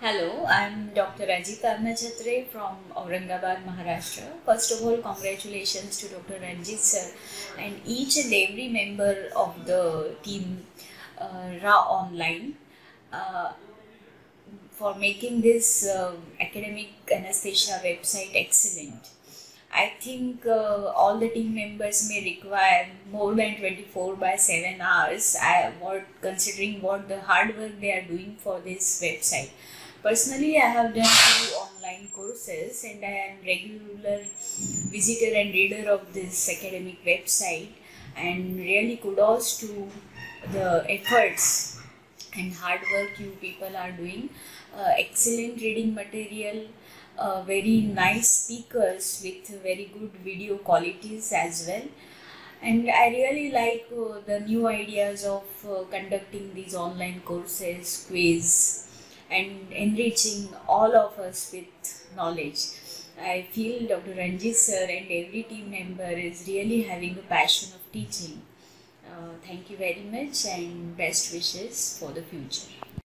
Hello, I'm Dr. Ajitha Chatre from Aurangabad, Maharashtra. First of all, congratulations to Dr. Ranjith sir and each and every member of the team uh, Ra Online uh, for making this uh, academic anesthesia website excellent. I think uh, all the team members may require more than 24 by 7 hours. I what considering what the hard work they are doing for this website. Personally, I have done two online courses and I am regular visitor and reader of this academic website and really kudos to the efforts and hard work you people are doing. Uh, excellent reading material, uh, very nice speakers with very good video qualities as well and i really like uh, the new ideas of uh, conducting these online courses quiz and enriching all of us with knowledge. I feel Dr. Ranjith sir and every team member is really having a passion of teaching. Uh, thank you very much and best wishes for the future.